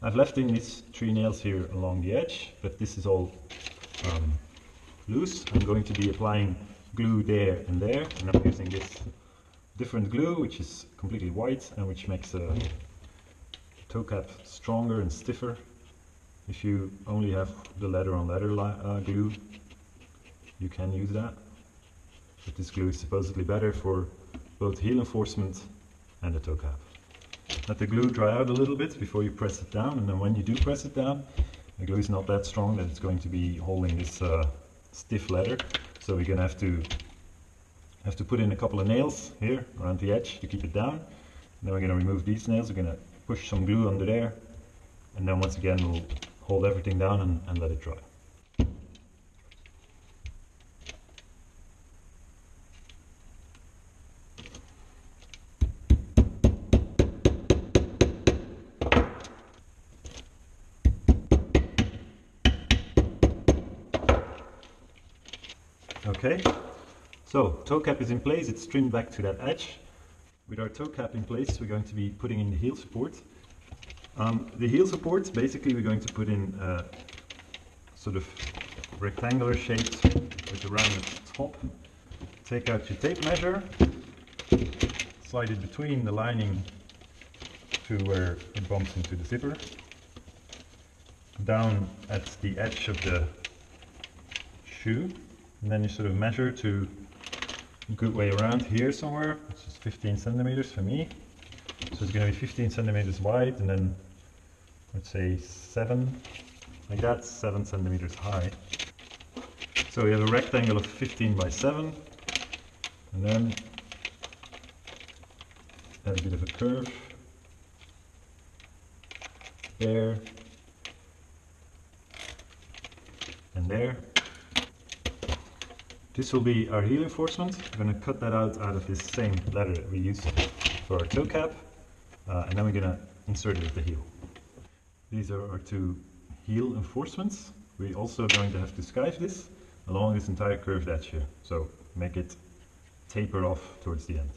I've left in these three nails here along the edge, but this is all um, loose. I'm going to be applying glue there and there, and I'm using this different glue, which is completely white and which makes a toe cap stronger and stiffer. If you only have the leather on leather uh, glue, you can use that. But this glue is supposedly better for both heel enforcement and the toe cap. Let the glue dry out a little bit before you press it down and then when you do press it down, the glue is not that strong that it's going to be holding this uh, stiff leather. So we're going to have to have to put in a couple of nails here around the edge to keep it down. And then we're going to remove these nails, we're going to push some glue under there and then once again we'll hold everything down and, and let it dry. Okay, so toe cap is in place, it's trimmed back to that edge. With our toe cap in place, we're going to be putting in the heel support. Um, the heel support, basically we're going to put in a sort of rectangular shape with a rounded top. Take out your tape measure, slide it between the lining to where it bumps into the zipper, down at the edge of the shoe, and then you sort of measure to a good way around here somewhere, which is 15 centimeters for me. So it's going to be 15 centimeters wide and then let's say 7, like that, 7 centimeters high. So we have a rectangle of 15 by 7 and then add a bit of a curve there and there this will be our heel enforcement. We're going to cut that out out of this same leather that we used for our toe cap. Uh, and then we're going to insert it at the heel. These are our two heel enforcements. We're also going to have to skive this along this entire curved edge here. So make it taper off towards the end.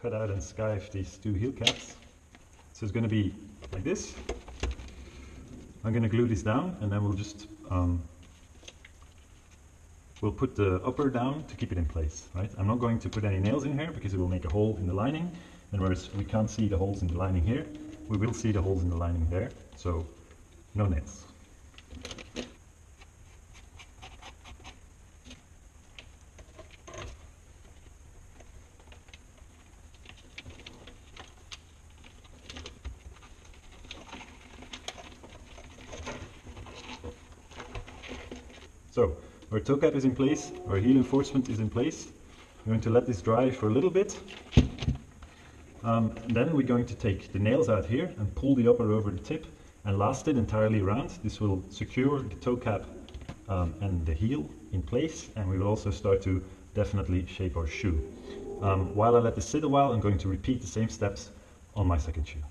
cut out and skive these two heel caps. So it's going to be like this. I'm going to glue this down and then we'll just um, we'll put the upper down to keep it in place. Right? I'm not going to put any nails in here because it will make a hole in the lining. And whereas we can't see the holes in the lining here, we will see the holes in the lining there. So no nails. So our toe cap is in place, our heel enforcement is in place. We're going to let this dry for a little bit. Um, then we're going to take the nails out here and pull the upper over the tip and last it entirely around. This will secure the toe cap um, and the heel in place and we will also start to definitely shape our shoe. Um, while I let this sit a while, I'm going to repeat the same steps on my second shoe.